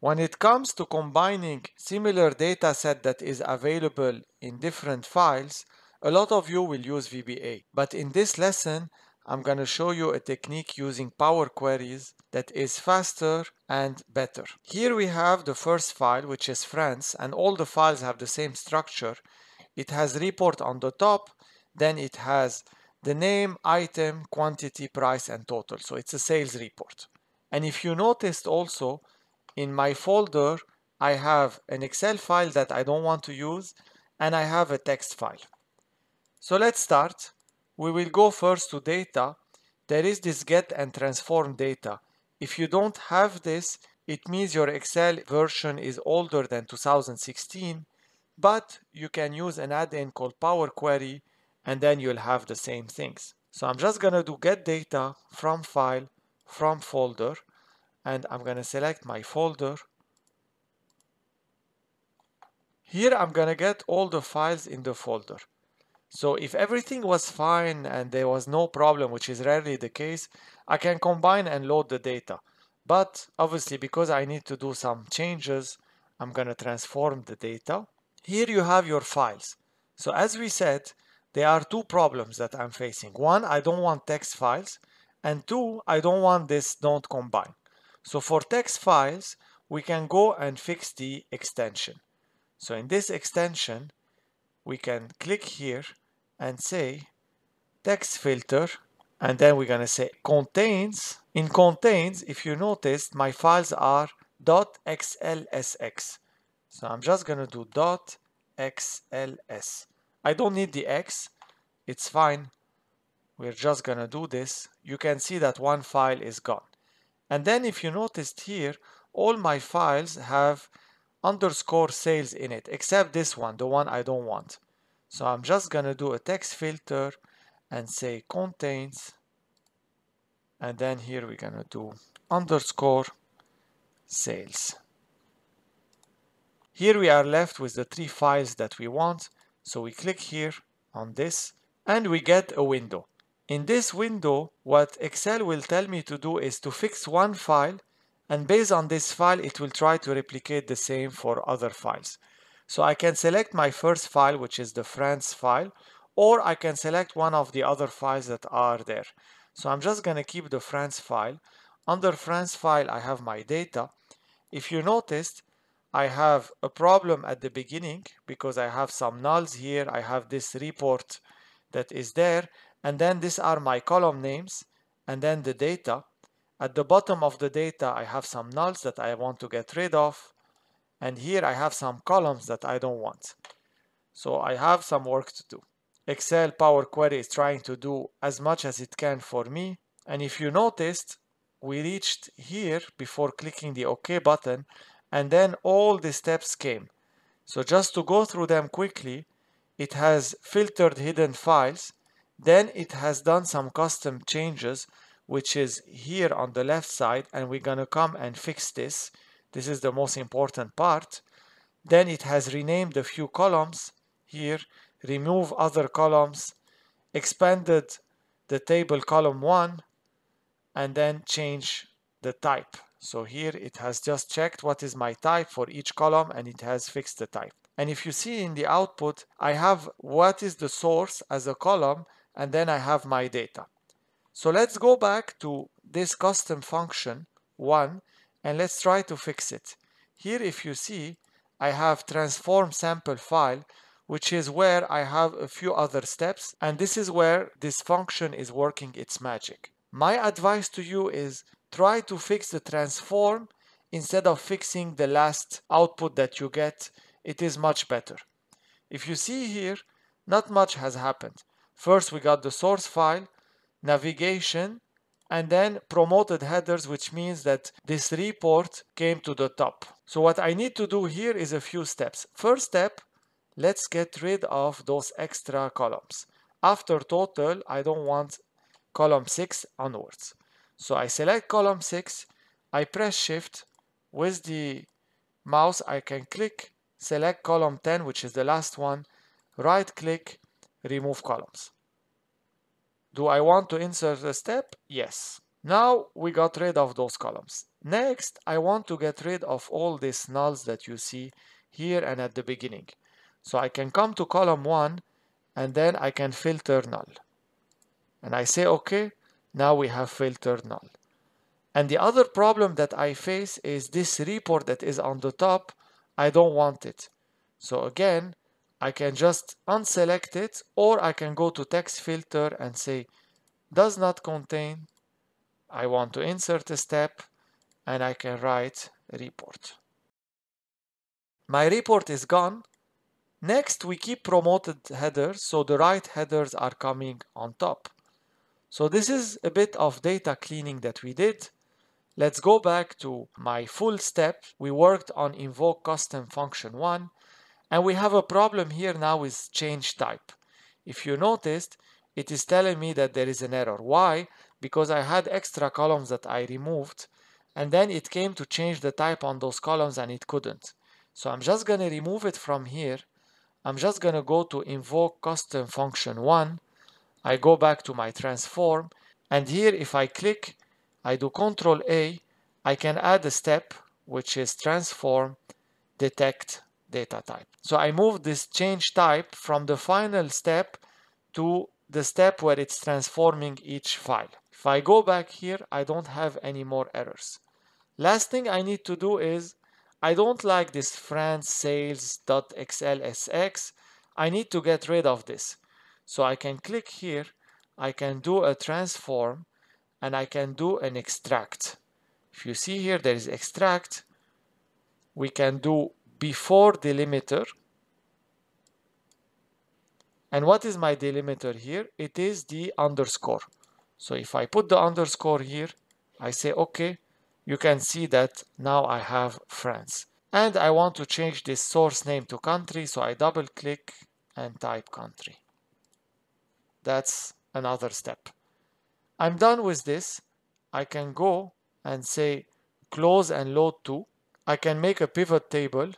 When it comes to combining similar data set that is available in different files, a lot of you will use VBA. But in this lesson, I'm going to show you a technique using Power Queries that is faster and better. Here we have the first file, which is France, and all the files have the same structure. It has report on the top, then it has the name, item, quantity, price, and total. So it's a sales report. And if you noticed also, in my folder, I have an Excel file that I don't want to use, and I have a text file. So let's start. We will go first to data. There is this get and transform data. If you don't have this, it means your Excel version is older than 2016, but you can use an add-in called Power Query and then you'll have the same things. So I'm just gonna do get data from file, from folder, and I'm gonna select my folder. Here I'm gonna get all the files in the folder. So if everything was fine and there was no problem, which is rarely the case, I can combine and load the data. But obviously because I need to do some changes, I'm gonna transform the data. Here you have your files. So as we said, there are two problems that I'm facing. One, I don't want text files. And two, I don't want this don't combine. So for text files, we can go and fix the extension. So in this extension, we can click here and say text filter and then we're going to say contains. In contains if you noticed my files are .xlsx so I'm just going to do .xls I don't need the x. It's fine. We're just going to do this. You can see that one file is gone and then if you noticed here all my files have underscore sales in it except this one the one I don't want so I'm just gonna do a text filter and say contains and then here we're gonna do underscore sales. Here we are left with the three files that we want. So we click here on this and we get a window. In this window, what Excel will tell me to do is to fix one file and based on this file, it will try to replicate the same for other files. So I can select my first file, which is the France file, or I can select one of the other files that are there. So I'm just going to keep the France file. Under France file, I have my data. If you noticed, I have a problem at the beginning because I have some nulls here. I have this report that is there. And then these are my column names and then the data. At the bottom of the data, I have some nulls that I want to get rid of and here I have some columns that I don't want. So I have some work to do. Excel Power Query is trying to do as much as it can for me. And if you noticed, we reached here before clicking the OK button, and then all the steps came. So just to go through them quickly, it has filtered hidden files, then it has done some custom changes, which is here on the left side, and we're gonna come and fix this. This is the most important part. Then it has renamed a few columns here, remove other columns, expanded the table column 1, and then change the type. So here it has just checked what is my type for each column and it has fixed the type. And if you see in the output, I have what is the source as a column and then I have my data. So let's go back to this custom function 1 and let's try to fix it. Here if you see I have transform sample file which is where I have a few other steps and this is where this function is working its magic. My advice to you is try to fix the transform instead of fixing the last output that you get. It is much better. If you see here, not much has happened. First we got the source file, navigation, and then promoted headers, which means that this report came to the top. So what I need to do here is a few steps. First step, let's get rid of those extra columns. After total, I don't want column 6 onwards. So I select column 6, I press shift, with the mouse I can click, select column 10, which is the last one, right click, remove columns. Do I want to insert a step? Yes. Now we got rid of those columns. Next, I want to get rid of all these nulls that you see here and at the beginning. So I can come to column 1 and then I can filter null. And I say OK, now we have filtered null. And the other problem that I face is this report that is on the top, I don't want it. So again, I can just unselect it or I can go to text filter and say does not contain. I want to insert a step and I can write report. My report is gone. Next, we keep promoted headers, so the right headers are coming on top. So this is a bit of data cleaning that we did. Let's go back to my full step. We worked on invoke custom function 1 and we have a problem here now with change type. If you noticed, it is telling me that there is an error. Why? Because I had extra columns that I removed and then it came to change the type on those columns and it couldn't. So I'm just going to remove it from here. I'm just going to go to invoke custom function 1. I go back to my transform and here if I click I do Control A, I can add a step which is transform detect data type. So I move this change type from the final step to the step where it's transforming each file. If I go back here, I don't have any more errors. Last thing I need to do is, I don't like this France sales.xlsx. I need to get rid of this. So I can click here, I can do a transform, and I can do an extract. If you see here, there is extract. We can do before delimiter. And what is my delimiter here? It is the underscore. So if I put the underscore here, I say, okay, you can see that now I have France. And I want to change this source name to country, so I double click and type country. That's another step. I'm done with this. I can go and say close and load to. I can make a pivot table,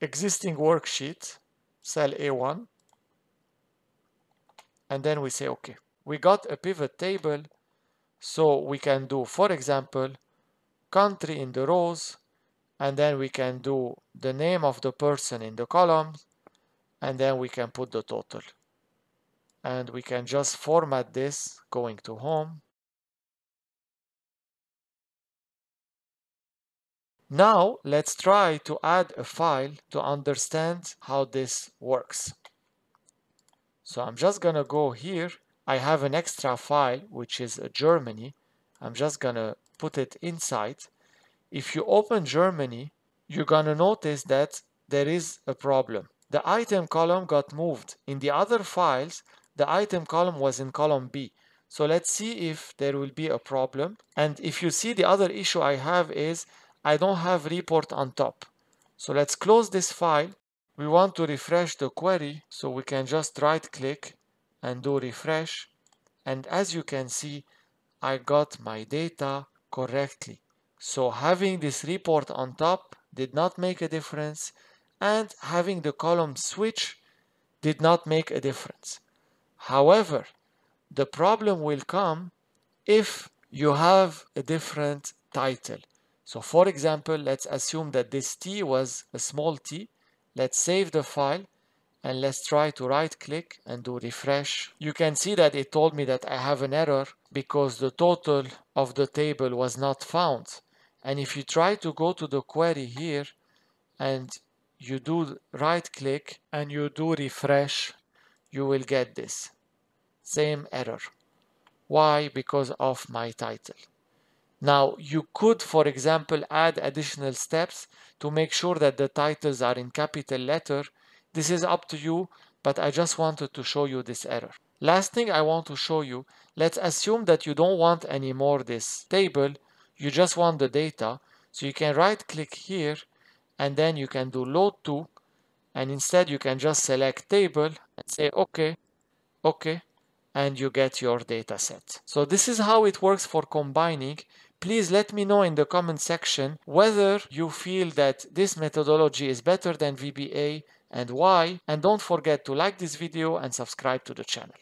existing worksheet, cell A1, and then we say okay. We got a pivot table, so we can do, for example, country in the rows, and then we can do the name of the person in the columns, and then we can put the total and we can just format this going to home. Now let's try to add a file to understand how this works. So I'm just gonna go here. I have an extra file which is a Germany. I'm just gonna put it inside. If you open Germany, you're gonna notice that there is a problem. The item column got moved. In the other files, the item column was in column B. So let's see if there will be a problem. And if you see the other issue I have is I don't have report on top. So let's close this file. We want to refresh the query. So we can just right click and do refresh. And as you can see, I got my data correctly. So having this report on top did not make a difference and having the column switch did not make a difference. However, the problem will come if you have a different title. So for example, let's assume that this t was a small t. Let's save the file and let's try to right click and do refresh. You can see that it told me that I have an error because the total of the table was not found. And if you try to go to the query here and you do right click and you do refresh, you will get this. Same error. Why? Because of my title. Now, you could, for example, add additional steps to make sure that the titles are in capital letter. This is up to you, but I just wanted to show you this error. Last thing I want to show you, let's assume that you don't want anymore this table, you just want the data. So you can right click here and then you can do load to and instead you can just select table and say okay okay and you get your data set so this is how it works for combining please let me know in the comment section whether you feel that this methodology is better than VBA and why. And don't forget to like this video and subscribe to the channel